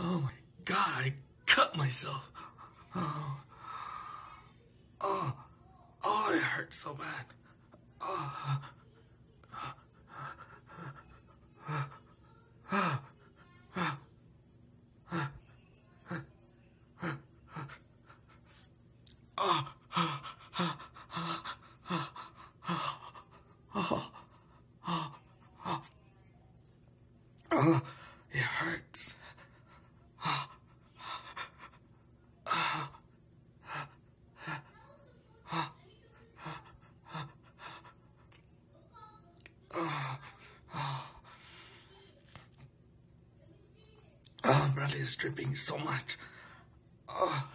Oh my god, I cut myself. Oh, oh, oh it hurts so bad. Oh. Oh, it hurts. Ah, oh, Bradley is dripping so much. Oh.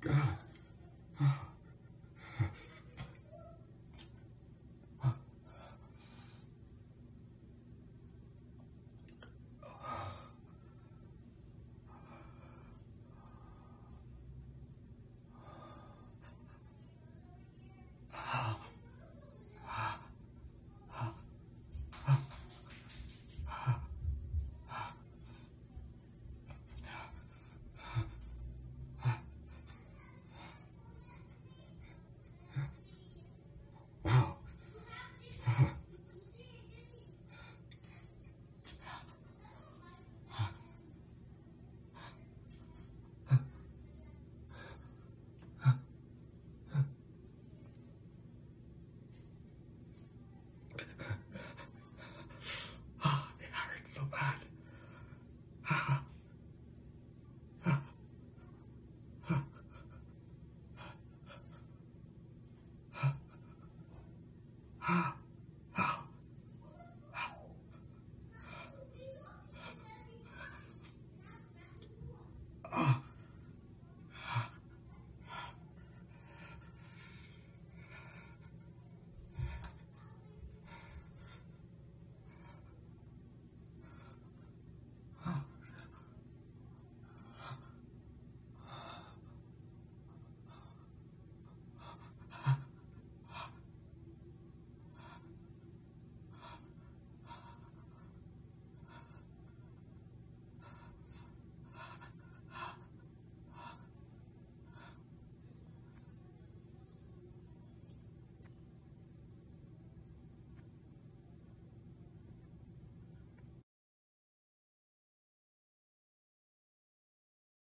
God. Ah.